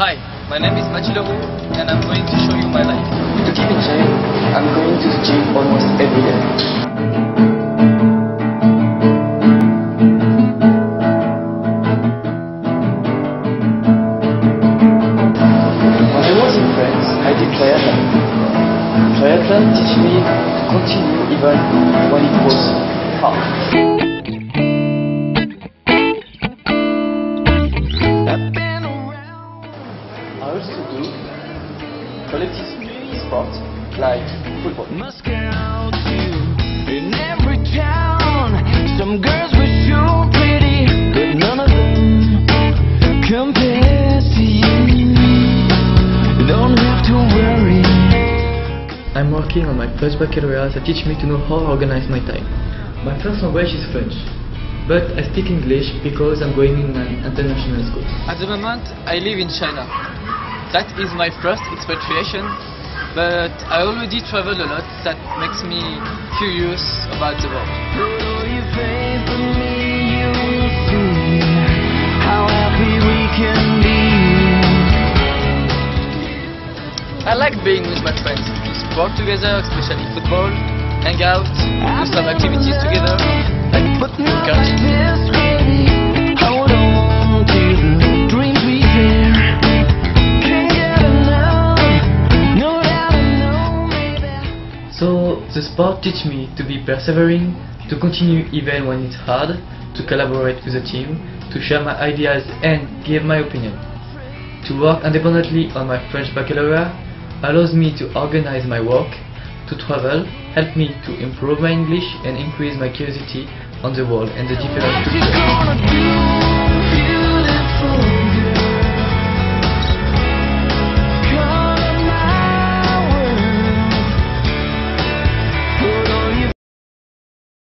Hi, my name is Mathieu Le Roux and I'm going to show you my life. To keep in shape, I'm going to the gym almost every day. When I was in France, I did triathlon. Triathlon teach me to continue even when it was hard. Collective like football. In every town. Some girls were pretty, but none of them to. You don't have to worry. I'm working on my first baccalaureate that teach me to know how to organize my time. My first language is French, but I speak English because I'm going in an international school. At the moment, I live in China. That is my first expatriation, but I already traveled a lot that makes me curious about the world. Put all your faith in me, you'll see how happy we can be. I like being with my friends, do sport together, especially football, hang out, do some activities together, like But not like the sport teach me to be persevering, to continue even when it's hard, to collaborate with the team, to share my ideas and give my opinion. To work independently on my French baccalaureate allows me to organize my work, to travel, help me to improve my English and increase my curiosity on the world and the different cultures.